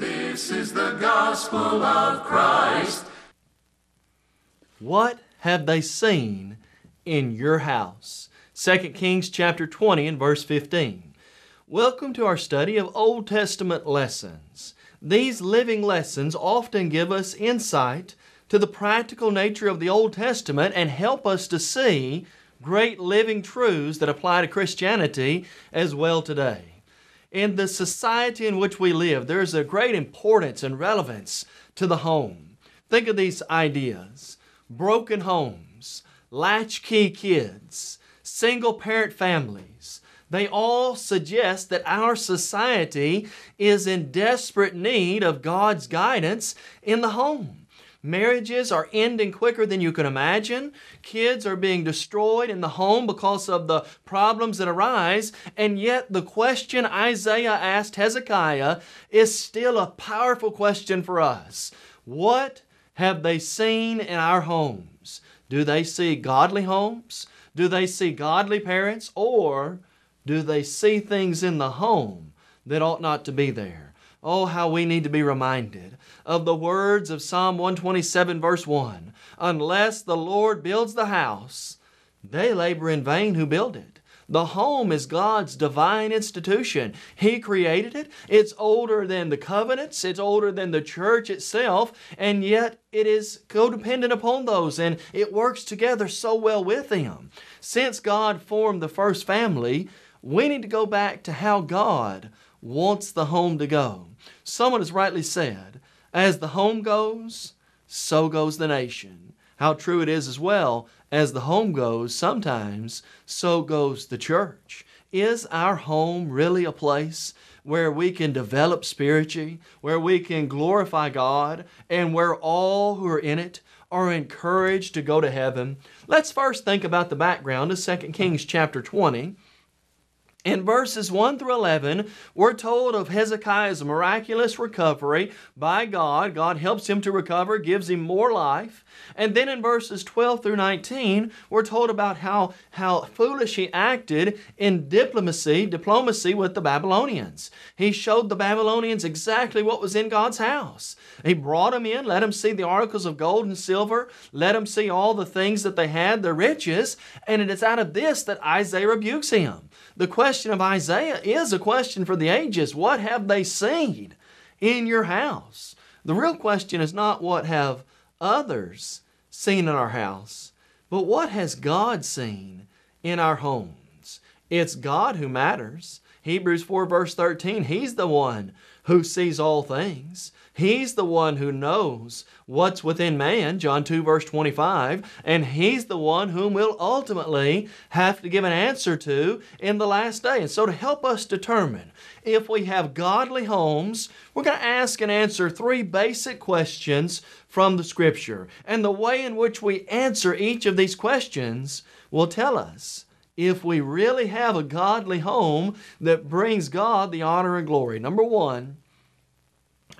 This is the gospel of Christ. What have they seen in your house? 2 Kings chapter 20 and verse 15. Welcome to our study of Old Testament lessons. These living lessons often give us insight to the practical nature of the Old Testament and help us to see great living truths that apply to Christianity as well today. In the society in which we live, there is a great importance and relevance to the home. Think of these ideas broken homes, latchkey kids, single parent families. They all suggest that our society is in desperate need of God's guidance in the home. Marriages are ending quicker than you can imagine. Kids are being destroyed in the home because of the problems that arise. And yet, the question Isaiah asked Hezekiah is still a powerful question for us. What have they seen in our homes? Do they see godly homes? Do they see godly parents? Or do they see things in the home that ought not to be there? Oh, how we need to be reminded of the words of Psalm 127, verse 1 Unless the Lord builds the house, they labor in vain who build it. The home is God's divine institution. He created it. It's older than the covenants, it's older than the church itself, and yet it is codependent upon those and it works together so well with them. Since God formed the first family, we need to go back to how God wants the home to go. Someone has rightly said, as the home goes, so goes the nation. How true it is as well, as the home goes, sometimes so goes the church. Is our home really a place where we can develop spiritually, where we can glorify God, and where all who are in it are encouraged to go to heaven? Let's first think about the background of 2 Kings chapter 20. In verses 1 through 11, we're told of Hezekiah's miraculous recovery by God. God helps him to recover, gives him more life. And then in verses 12 through 19, we're told about how, how foolish he acted in diplomacy, diplomacy with the Babylonians. He showed the Babylonians exactly what was in God's house. He brought them in, let them see the articles of gold and silver, let them see all the things that they had, the riches, and it is out of this that Isaiah rebukes him. The question of Isaiah is a question for the ages. What have they seen in your house? The real question is not what have others seen in our house, but what has God seen in our homes? It's God who matters. Hebrews 4, verse 13, He's the one who sees all things. He's the one who knows what's within man, John 2, verse 25, and He's the one whom we'll ultimately have to give an answer to in the last day. And so, to help us determine if we have godly homes, we're going to ask and answer three basic questions from the Scripture. And the way in which we answer each of these questions will tell us if we really have a godly home that brings God the honor and glory. Number one,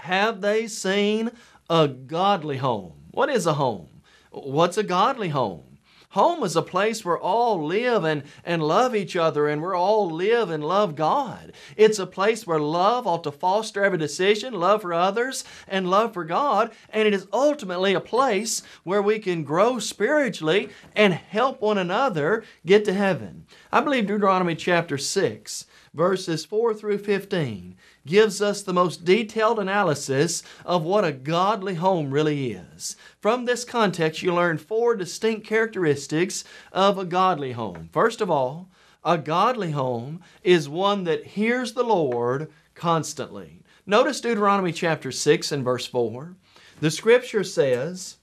have they seen a godly home? What is a home? What's a godly home? Home is a place where all live and, and love each other and where all live and love God. It's a place where love ought to foster every decision, love for others and love for God. And it is ultimately a place where we can grow spiritually and help one another get to heaven. I believe Deuteronomy chapter 6, verses 4 through 15 gives us the most detailed analysis of what a godly home really is. From this context, you learn four distinct characteristics of a godly home. First of all, a godly home is one that hears the Lord constantly. Notice Deuteronomy chapter 6 and verse 4. The scripture says,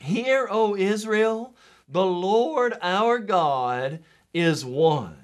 Hear, O Israel, the Lord our God is one.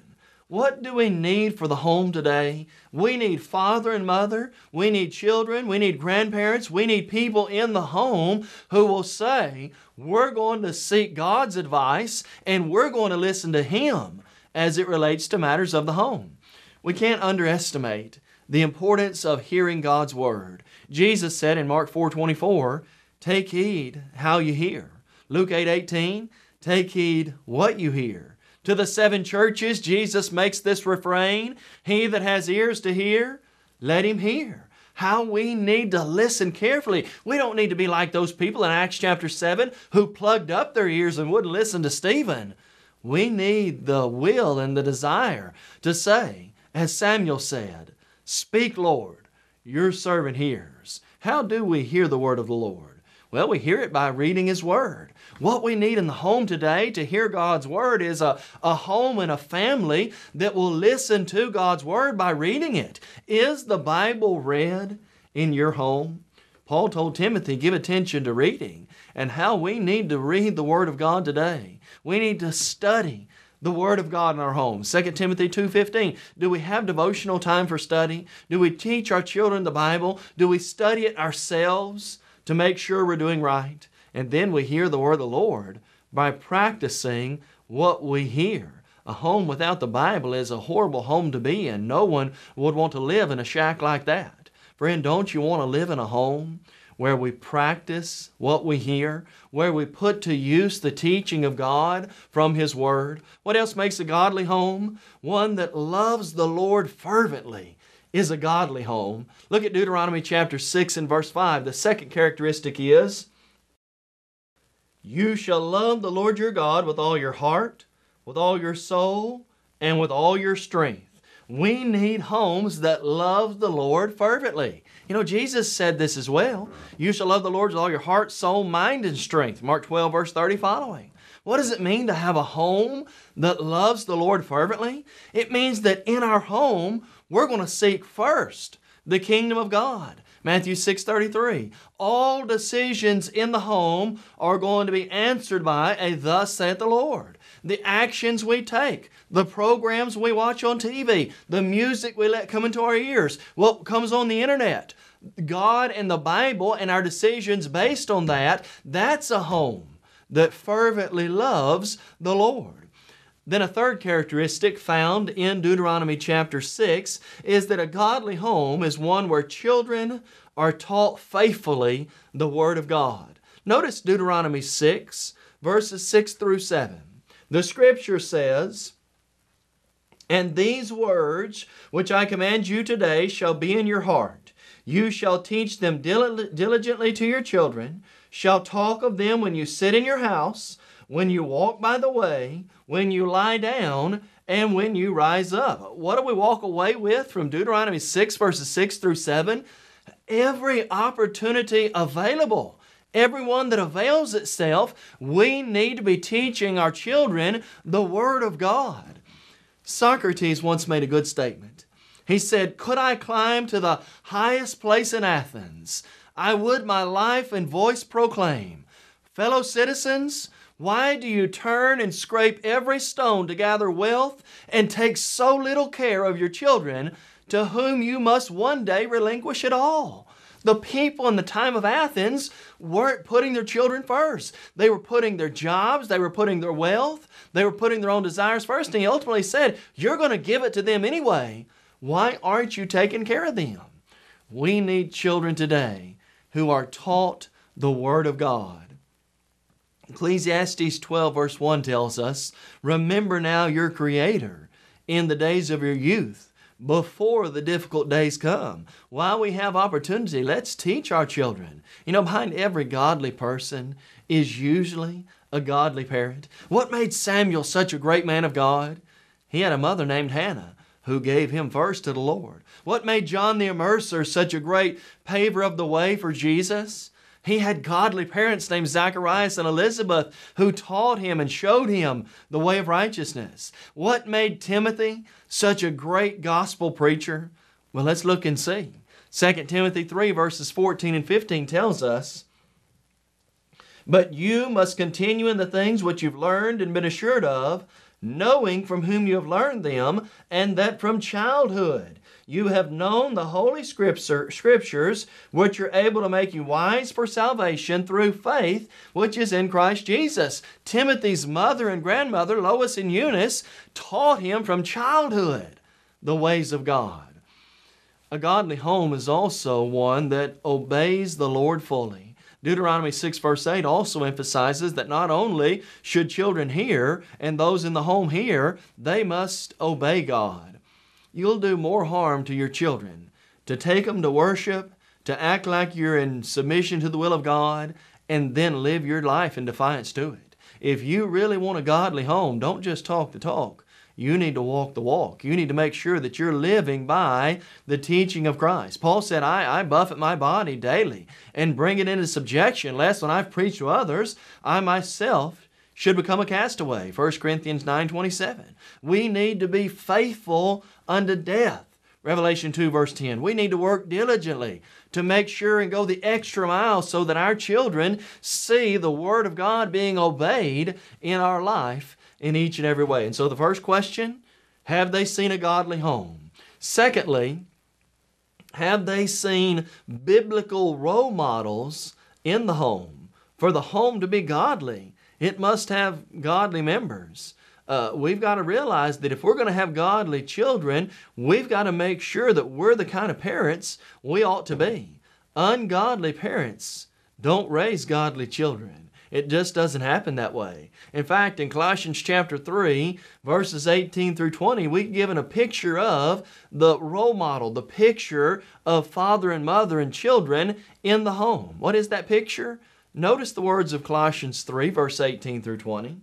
What do we need for the home today? We need father and mother. We need children. We need grandparents. We need people in the home who will say, We're going to seek God's advice and we're going to listen to Him as it relates to matters of the home. We can't underestimate the importance of hearing God's Word. Jesus said in Mark 4 24, Take heed how you hear. Luke 8 18, Take heed what you hear. To the seven churches, Jesus makes this refrain He that has ears to hear, let him hear. How we need to listen carefully. We don't need to be like those people in Acts chapter 7 who plugged up their ears and wouldn't listen to Stephen. We need the will and the desire to say, as Samuel said, Speak, Lord, your servant hears. How do we hear the word of the Lord? Well, we hear it by reading His Word. What we need in the home today to hear God's Word is a, a home and a family that will listen to God's Word by reading it. Is the Bible read in your home? Paul told Timothy, give attention to reading and how we need to read the Word of God today. We need to study the Word of God in our homes. 2 Timothy 2.15. Do we have devotional time for study? Do we teach our children the Bible? Do we study it ourselves to make sure we're doing right? And then we hear the word of the Lord by practicing what we hear. A home without the Bible is a horrible home to be in. No one would want to live in a shack like that. Friend, don't you want to live in a home where we practice what we hear, where we put to use the teaching of God from His Word? What else makes a godly home? One that loves the Lord fervently is a godly home. Look at Deuteronomy chapter 6 and verse 5. The second characteristic is you shall love the Lord your God with all your heart, with all your soul, and with all your strength. We need homes that love the Lord fervently. You know, Jesus said this as well. You shall love the Lord with all your heart, soul, mind, and strength. Mark 12, verse 30 following. What does it mean to have a home that loves the Lord fervently? It means that in our home, we're going to seek first the kingdom of God. Matthew 6:33. All decisions in the home are going to be answered by a thus saith the Lord. The actions we take, the programs we watch on TV, the music we let come into our ears, what comes on the internet, God and the Bible and our decisions based on that, that's a home that fervently loves the Lord. Then, a third characteristic found in Deuteronomy chapter 6 is that a godly home is one where children are taught faithfully the Word of God. Notice Deuteronomy 6, verses 6 through 7. The scripture says, And these words which I command you today shall be in your heart. You shall teach them diligently to your children, shall talk of them when you sit in your house when you walk by the way, when you lie down, and when you rise up. What do we walk away with from Deuteronomy 6, verses 6 through 7? Every opportunity available. Everyone that avails itself, we need to be teaching our children the Word of God. Socrates once made a good statement. He said, Could I climb to the highest place in Athens, I would my life and voice proclaim. Fellow citizens, why do you turn and scrape every stone to gather wealth and take so little care of your children to whom you must one day relinquish it all? The people in the time of Athens weren't putting their children first. They were putting their jobs, they were putting their wealth, they were putting their own desires first. And he ultimately said, You're going to give it to them anyway. Why aren't you taking care of them? We need children today who are taught the Word of God. Ecclesiastes 12, verse 1 tells us, Remember now your Creator in the days of your youth, before the difficult days come. While we have opportunity, let's teach our children. You know, behind every godly person is usually a godly parent. What made Samuel such a great man of God? He had a mother named Hannah who gave him first to the Lord. What made John the Immerser such a great paver of the way for Jesus? He had godly parents named Zacharias and Elizabeth who taught him and showed him the way of righteousness. What made Timothy such a great gospel preacher? Well, let's look and see. 2 Timothy 3, verses 14 and 15 tells us, But you must continue in the things which you've learned and been assured of, knowing from whom you have learned them, and that from childhood you have known the holy scripture, scriptures, which are able to make you wise for salvation through faith, which is in Christ Jesus. Timothy's mother and grandmother, Lois and Eunice, taught him from childhood the ways of God. A godly home is also one that obeys the Lord fully. Deuteronomy 6, verse 8 also emphasizes that not only should children hear and those in the home hear, they must obey God. You'll do more harm to your children to take them to worship, to act like you're in submission to the will of God, and then live your life in defiance to it. If you really want a godly home, don't just talk the talk. You need to walk the walk. You need to make sure that you're living by the teaching of Christ. Paul said, I, I buffet my body daily and bring it into subjection, lest when I've preached to others, I myself should become a castaway. 1 Corinthians 9.27. We need to be faithful unto death. Revelation 2, verse 10. We need to work diligently to make sure and go the extra mile so that our children see the Word of God being obeyed in our life in each and every way. And so the first question have they seen a godly home? Secondly, have they seen biblical role models in the home? For the home to be godly, it must have godly members. Uh, we've got to realize that if we're going to have godly children, we've got to make sure that we're the kind of parents we ought to be. Ungodly parents don't raise godly children. It just doesn't happen that way. In fact, in Colossians chapter 3, verses 18 through 20, we're given a picture of the role model, the picture of father and mother and children in the home. What is that picture? Notice the words of Colossians 3, verse 18 through 20.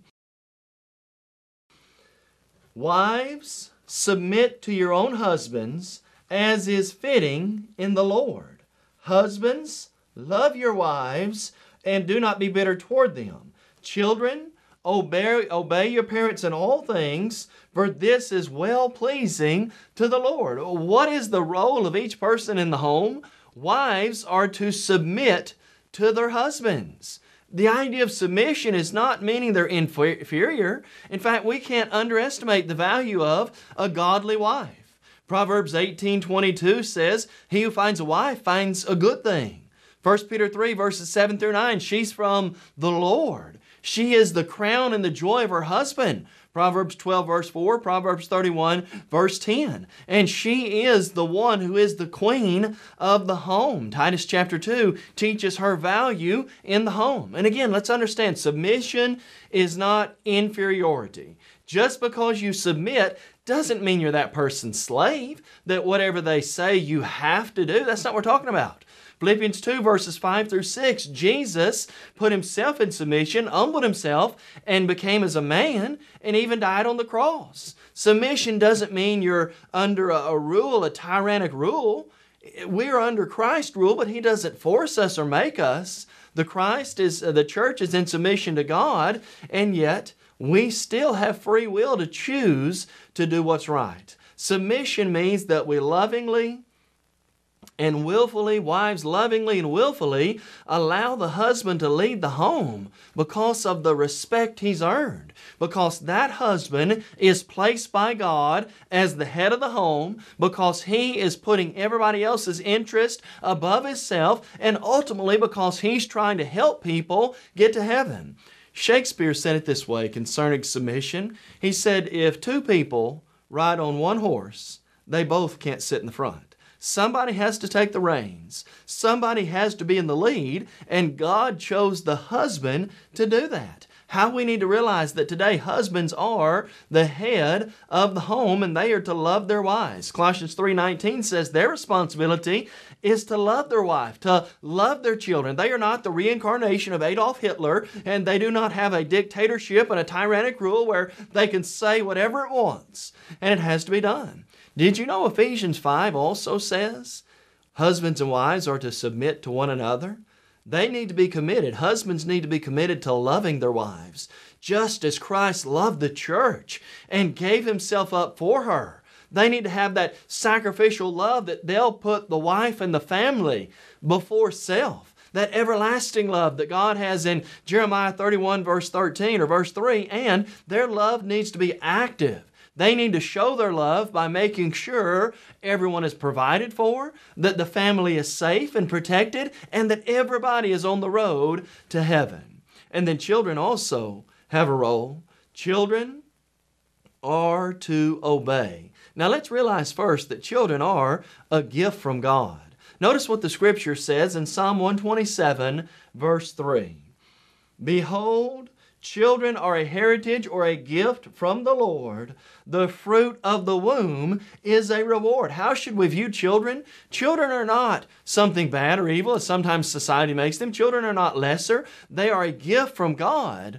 Wives, submit to your own husbands as is fitting in the Lord. Husbands, love your wives and do not be bitter toward them. Children, obey, obey your parents in all things, for this is well pleasing to the Lord. What is the role of each person in the home? Wives are to submit to their husbands. The idea of submission is not meaning they're inferior. In fact, we can't underestimate the value of a godly wife. Proverbs 18:22 says, "He who finds a wife finds a good thing." 1 Peter 3, verses 7 through 9, she's from the Lord. She is the crown and the joy of her husband. Proverbs 12, verse 4, Proverbs 31, verse 10. And she is the one who is the queen of the home. Titus chapter 2 teaches her value in the home. And again, let's understand submission is not inferiority. Just because you submit doesn't mean you're that person's slave, that whatever they say you have to do. That's not what we're talking about. Philippians 2, verses 5 through 6, Jesus put himself in submission, humbled himself, and became as a man, and even died on the cross. Submission doesn't mean you're under a, a rule, a tyrannic rule. We're under Christ's rule, but he doesn't force us or make us. The Christ is, uh, the church is in submission to God, and yet we still have free will to choose to do what's right. Submission means that we lovingly, and willfully, wives lovingly and willfully allow the husband to lead the home because of the respect he's earned. Because that husband is placed by God as the head of the home, because he is putting everybody else's interest above himself, and ultimately because he's trying to help people get to heaven. Shakespeare said it this way concerning submission. He said, If two people ride on one horse, they both can't sit in the front. Somebody has to take the reins. Somebody has to be in the lead, and God chose the husband to do that. How we need to realize that today husbands are the head of the home and they are to love their wives. Colossians 3:19 says their responsibility is to love their wife, to love their children. They are not the reincarnation of Adolf Hitler and they do not have a dictatorship and a tyrannic rule where they can say whatever it wants and it has to be done. Did you know Ephesians 5 also says husbands and wives are to submit to one another? They need to be committed. Husbands need to be committed to loving their wives, just as Christ loved the church and gave himself up for her. They need to have that sacrificial love that they'll put the wife and the family before self. that everlasting love that God has in Jeremiah 31, verse 13 or verse 3, and their love needs to be active. They need to show their love by making sure everyone is provided for, that the family is safe and protected, and that everybody is on the road to heaven. And then children also have a role. Children are to obey. Now let's realize first that children are a gift from God. Notice what the scripture says in Psalm 127, verse 3. Behold, children are a heritage or a gift from the Lord. The fruit of the womb is a reward. How should we view children? Children are not something bad or evil, as sometimes society makes them. Children are not lesser. They are a gift from God,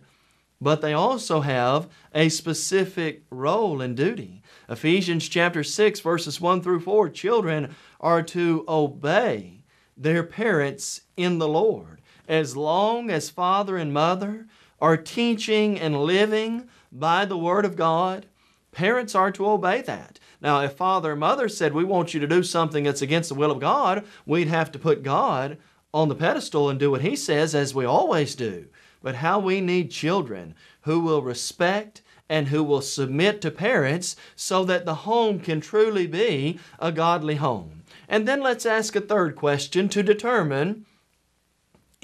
but they also have a specific role and duty. Ephesians chapter 6, verses 1 through 4 children are to obey their parents in the Lord. As long as father and mother are teaching and living by the Word of God, parents are to obey that. Now, if father or mother said, We want you to do something that's against the will of God, we'd have to put God on the pedestal and do what He says, as we always do. But how we need children who will respect and who will submit to parents so that the home can truly be a godly home. And then let's ask a third question to determine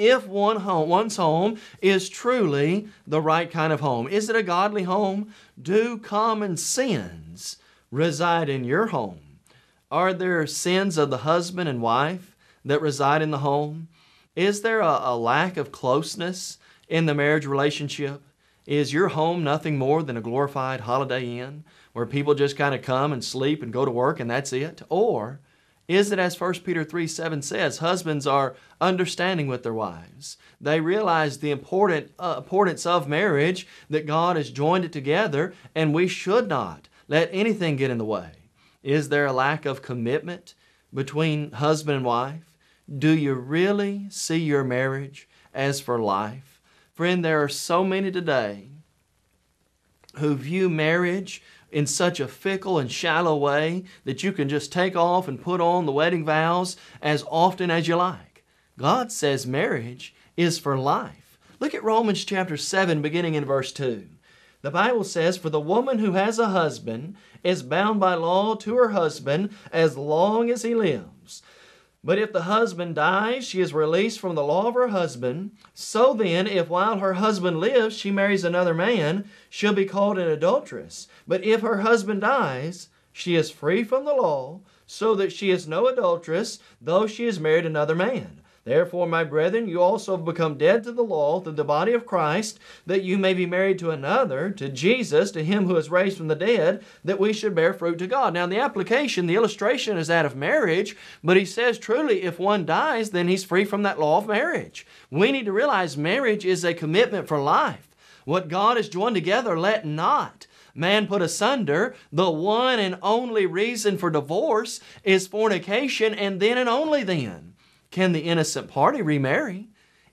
if one home, one's home is truly the right kind of home. Is it a godly home? Do common sins reside in your home? Are there sins of the husband and wife that reside in the home? Is there a, a lack of closeness in the marriage relationship? Is your home nothing more than a glorified holiday inn where people just kind of come and sleep and go to work and that's it? Or is it as 1 Peter 3 7 says, husbands are understanding with their wives. They realize the important, uh, importance of marriage, that God has joined it together, and we should not let anything get in the way. Is there a lack of commitment between husband and wife? Do you really see your marriage as for life? Friend, there are so many today who view marriage in such a fickle and shallow way that you can just take off and put on the wedding vows as often as you like. God says marriage is for life. Look at Romans chapter 7, beginning in verse 2. The Bible says, For the woman who has a husband is bound by law to her husband as long as he lives. But if the husband dies, she is released from the law of her husband. So then, if while her husband lives she marries another man, she'll be called an adulteress. But if her husband dies, she is free from the law, so that she is no adulteress, though she has married another man. Therefore, my brethren, you also have become dead to the law through the body of Christ, that you may be married to another, to Jesus, to him who is raised from the dead, that we should bear fruit to God. Now, the application, the illustration is that of marriage, but he says truly, if one dies, then he's free from that law of marriage. We need to realize marriage is a commitment for life. What God has joined together, let not man put asunder. The one and only reason for divorce is fornication, and then and only then can the innocent party remarry?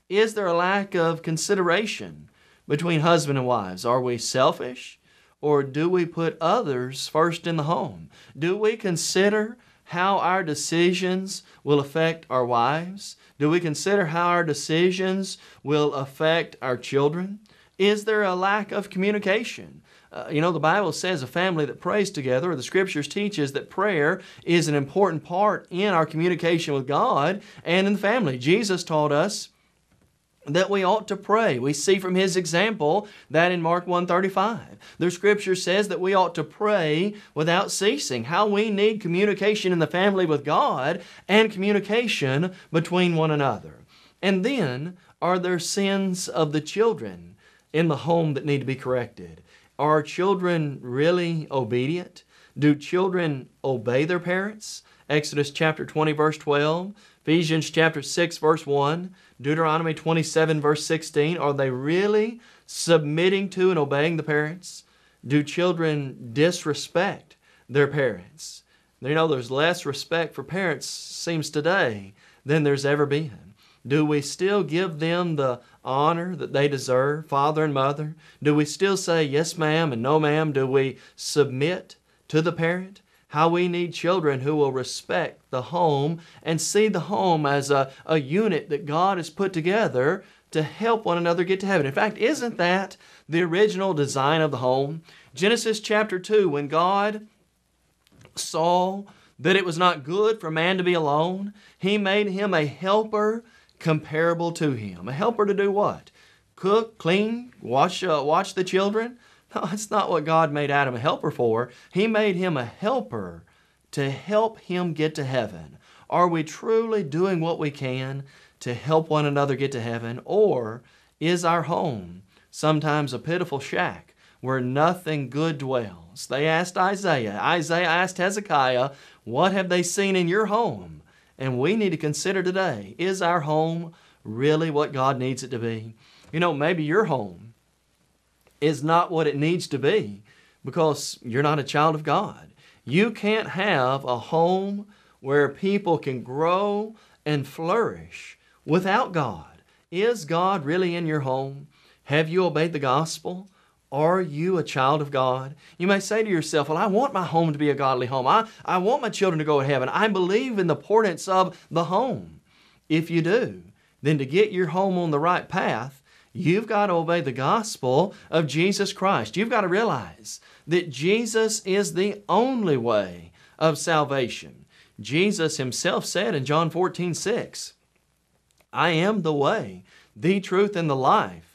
Is there a lack of consideration between husband and wives? Are we selfish? Or do we put others first in the home? Do we consider how our decisions will affect our wives? Do we consider how our decisions will affect our children? Is there a lack of communication? Uh, you know, the Bible says a family that prays together, or the scriptures teaches that prayer is an important part in our communication with God and in the family. Jesus taught us that we ought to pray. We see from his example that in Mark 1:35. The scripture says that we ought to pray without ceasing. How we need communication in the family with God and communication between one another. And then are there sins of the children in the home that need to be corrected? Are children really obedient? Do children obey their parents? Exodus chapter 20, verse 12, Ephesians chapter 6, verse 1, Deuteronomy 27, verse 16. Are they really submitting to and obeying the parents? Do children disrespect their parents? You know, there's less respect for parents, seems today, than there's ever been. Do we still give them the honor that they deserve, father and mother? Do we still say yes, ma'am, and no, ma'am? Do we submit to the parent? how we need children who will respect the home and see the home as a, a unit that God has put together to help one another get to heaven. In fact, isn't that the original design of the home? Genesis chapter 2, when God saw that it was not good for man to be alone, he made him a helper comparable to him. A helper to do what? Cook, clean, watch, uh, watch the children? No, that's not what God made Adam a helper for. He made him a helper to help him get to heaven. Are we truly doing what we can to help one another get to heaven? Or is our home sometimes a pitiful shack where nothing good dwells? They asked Isaiah. Isaiah asked Hezekiah, What have they seen in your home? And we need to consider today is our home really what God needs it to be? You know, maybe your home is not what it needs to be because you're not a child of God. You can't have a home where people can grow and flourish without God. Is God really in your home? Have you obeyed the gospel? Are you a child of God? You may say to yourself, Well, I want my home to be a godly home. I, I want my children to go to heaven. I believe in the importance of the home. If you do, then to get your home on the right path, you've got to obey the gospel of Jesus Christ. You've got to realize that Jesus is the only way of salvation. Jesus himself said in John 14, 6, I am the way, the truth, and the life.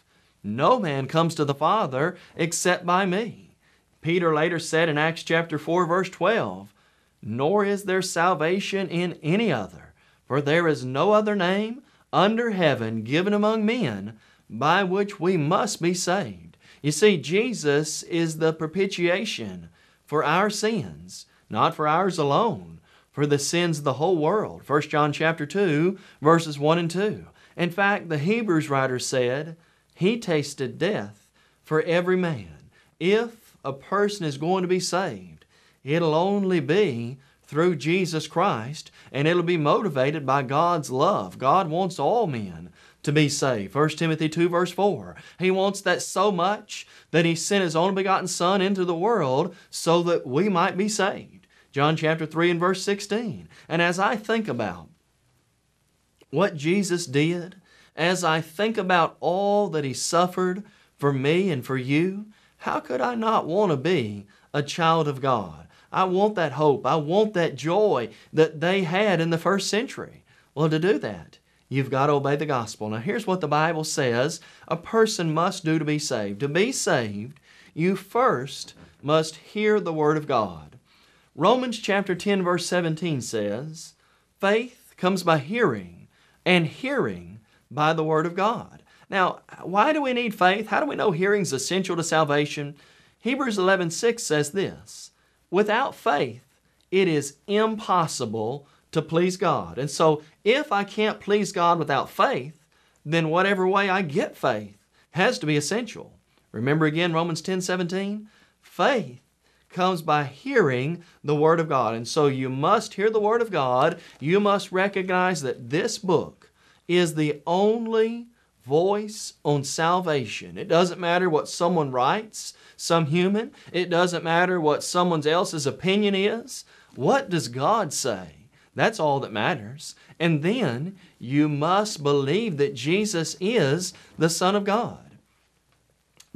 No man comes to the Father except by me. Peter later said in Acts chapter 4 verse 12, Nor is there salvation in any other, for there is no other name under heaven given among men by which we must be saved. You see, Jesus is the propitiation for our sins, not for ours alone, for the sins of the whole world. 1 John chapter 2, verses 1 and 2. In fact, the Hebrews writer said, he tasted death for every man. If a person is going to be saved, it'll only be through Jesus Christ, and it'll be motivated by God's love. God wants all men to be saved. 1 Timothy 2, verse 4. He wants that so much that He sent His only begotten Son into the world so that we might be saved. John chapter 3 and verse 16. And as I think about what Jesus did as I think about all that He suffered for me and for you, how could I not want to be a child of God? I want that hope. I want that joy that they had in the first century. Well, to do that, you've got to obey the gospel. Now, here's what the Bible says a person must do to be saved. To be saved, you first must hear the Word of God. Romans chapter 10, verse 17 says, Faith comes by hearing, and hearing by the Word of God. Now, why do we need faith? How do we know hearing is essential to salvation? Hebrews 11:6 says this, without faith it is impossible to please God. And so, if I can't please God without faith, then whatever way I get faith has to be essential. Remember again Romans 10:17? Faith comes by hearing the Word of God. And so you must hear the Word of God. You must recognize that this book is the only voice on salvation. It doesn't matter what someone writes, some human. It doesn't matter what someone else's opinion is. What does God say? That's all that matters. And then you must believe that Jesus is the Son of God.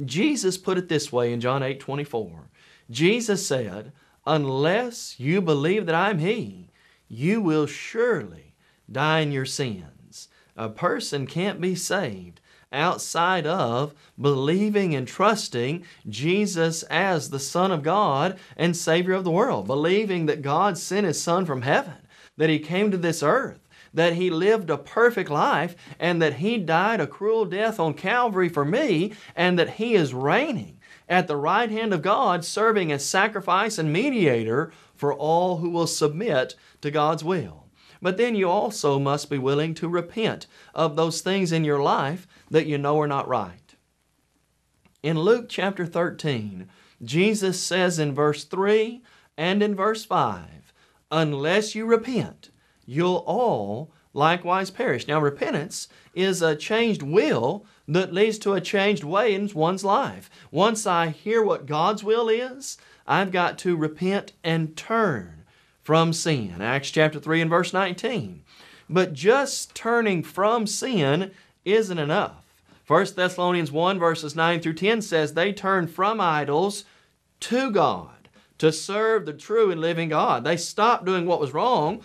Jesus put it this way in John 8 24. Jesus said, Unless you believe that I'm He, you will surely die in your sins. A person can't be saved outside of believing and trusting Jesus as the Son of God and Savior of the world, believing that God sent His Son from heaven, that He came to this earth, that He lived a perfect life, and that He died a cruel death on Calvary for me, and that He is reigning at the right hand of God, serving as sacrifice and mediator for all who will submit to God's will. But then you also must be willing to repent of those things in your life that you know are not right. In Luke chapter 13, Jesus says in verse 3 and in verse 5, Unless you repent, you'll all likewise perish. Now, repentance is a changed will that leads to a changed way in one's life. Once I hear what God's will is, I've got to repent and turn from sin. Acts chapter 3 and verse 19. But just turning from sin isn't enough. 1 Thessalonians 1 verses 9 through 10 says they turned from idols to God to serve the true and living God. They stopped doing what was wrong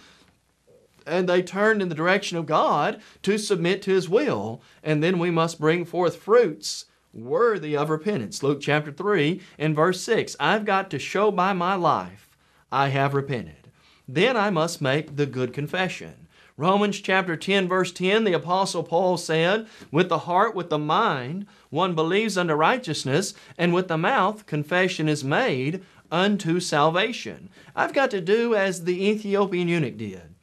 and they turned in the direction of God to submit to His will. And then we must bring forth fruits worthy of repentance. Luke chapter 3 and verse 6. I've got to show by my life I have repented. Then I must make the good confession. Romans chapter 10, verse 10, the Apostle Paul said, With the heart, with the mind, one believes unto righteousness, and with the mouth confession is made unto salvation. I've got to do as the Ethiopian eunuch did.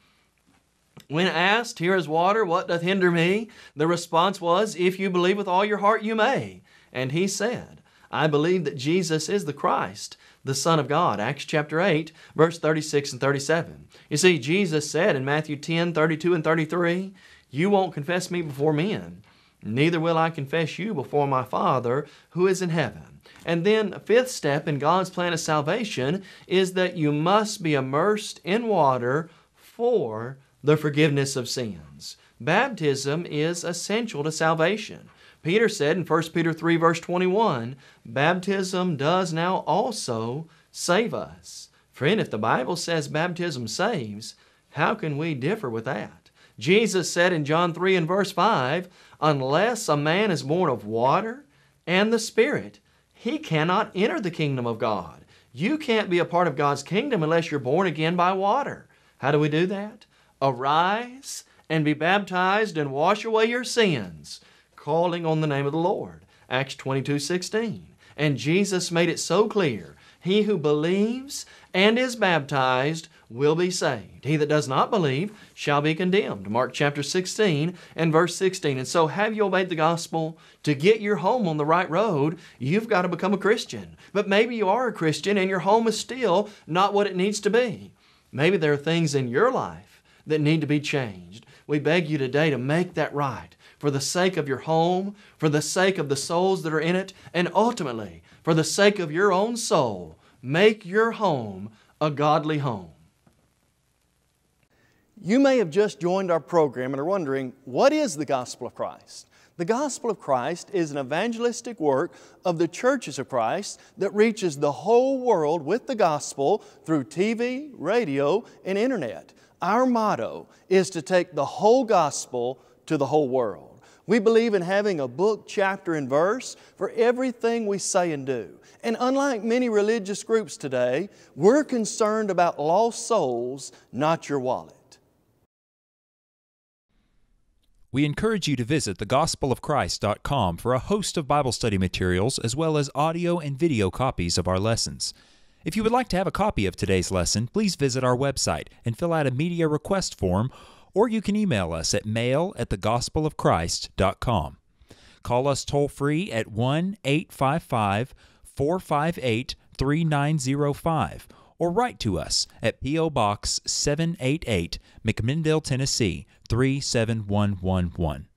When asked, Here is water, what doth hinder me? The response was, If you believe with all your heart, you may. And he said, I believe that Jesus is the Christ, the Son of God. Acts chapter 8, verse 36 and 37. You see, Jesus said in Matthew 10, 32 and 33, You won't confess me before men, neither will I confess you before my Father who is in heaven. And then, fifth step in God's plan of salvation is that you must be immersed in water for the forgiveness of sins. Baptism is essential to salvation. Peter said in 1 Peter 3, verse 21, baptism does now also save us. Friend, if the Bible says baptism saves, how can we differ with that? Jesus said in John 3 and verse 5, unless a man is born of water and the Spirit, he cannot enter the kingdom of God. You can't be a part of God's kingdom unless you're born again by water. How do we do that? Arise and be baptized and wash away your sins, calling on the name of the Lord. Acts 22 16. And Jesus made it so clear he who believes and is baptized will be saved. He that does not believe shall be condemned. Mark chapter 16 and verse 16. And so, have you obeyed the gospel? To get your home on the right road, you've got to become a Christian. But maybe you are a Christian and your home is still not what it needs to be. Maybe there are things in your life that need to be changed. We beg you today to make that right for the sake of your home, for the sake of the souls that are in it, and ultimately for the sake of your own soul. Make your home a godly home. You may have just joined our program and are wondering, what is the gospel of Christ? The gospel of Christ is an evangelistic work of the churches of Christ that reaches the whole world with the gospel through TV, radio, and internet. Our motto is to take the whole gospel to the whole world. We believe in having a book, chapter, and verse for everything we say and do. And unlike many religious groups today, we're concerned about lost souls, not your wallet. We encourage you to visit thegospelofchrist.com for a host of Bible study materials as well as audio and video copies of our lessons. If you would like to have a copy of today's lesson, please visit our website and fill out a media request form, or you can email us at mail at thegospelofchrist.com. Call us toll free at 1 855 458 3905 or write to us at P.O. Box 788, McMinnville, Tennessee 37111.